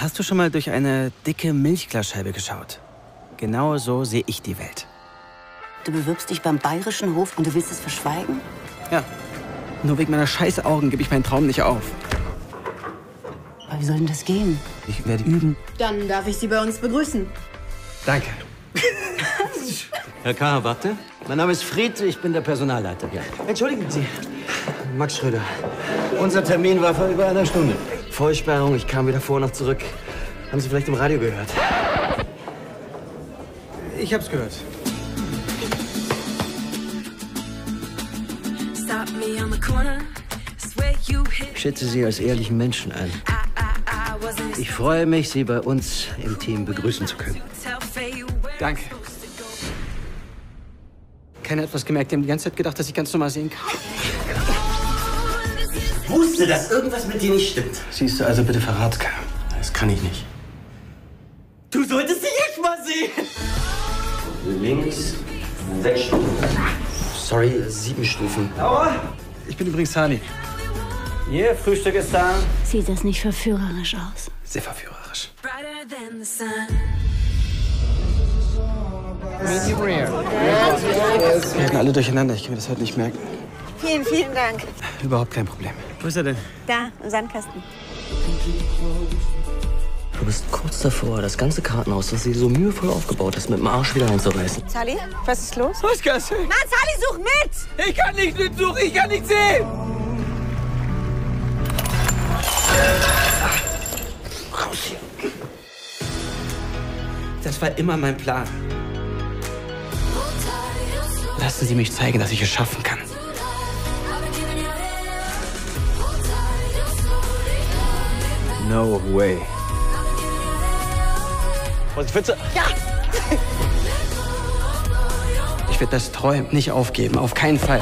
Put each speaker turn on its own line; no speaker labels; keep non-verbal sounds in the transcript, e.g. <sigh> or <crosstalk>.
Hast du schon mal durch eine dicke Milchglasscheibe geschaut? Genau so sehe ich die Welt.
Du bewirbst dich beim bayerischen Hof und du willst es verschweigen?
Ja. Nur wegen meiner scheiß Augen gebe ich meinen Traum nicht auf.
Aber wie soll denn das gehen?
Ich werde üben.
Dann darf ich Sie bei uns begrüßen.
Danke. <laughs>
Herr K., warte. Mein Name ist Fried, ich bin der Personalleiter hier. Entschuldigen Sie, Max Schröder. Unser Termin war vor über einer Stunde. Vollsperrung, ich kam weder vor noch zurück. Haben Sie vielleicht im Radio gehört?
Ich hab's gehört.
Ich schätze Sie als ehrlichen Menschen ein. Ich freue mich, Sie bei uns im Team begrüßen zu können.
Danke. Keiner hat was gemerkt. Die haben die ganze Zeit gedacht, dass ich ganz normal sehen kann.
Wusste, dass irgendwas mit dir nicht stimmt.
Siehst du also bitte verrat's keiner.
Das kann ich nicht.
Du solltest sie echt mal sehen!
Links sechs Stufen. Sorry, sieben Stufen.
Ich bin übrigens Sani.
Hier, Frühstück ist da.
Sieht das nicht verführerisch aus?
Sehr verführerisch.
brighter than the sun.
Wir werden alle durcheinander. Ich kann mir das heute nicht merken.
Vielen, vielen Dank.
Überhaupt kein Problem. Wo ist er denn?
Da, im Sandkasten.
Du bist kurz davor, das ganze Kartenhaus, das sie so mühevoll aufgebaut hast, mit dem Arsch wieder einzureißen.
Sally, was ist los?
Was kannst du?
Mann, Sally, such mit!
Ich kann nicht mitsuchen, ich kann nicht sehen!
Raus hier.
Das war immer mein Plan. Lassen Sie mich zeigen, dass ich es schaffen kann.
No way.
Vorsicht, Pfütze! Ja! Ich werde das Träumen nicht aufgeben, auf keinen Fall.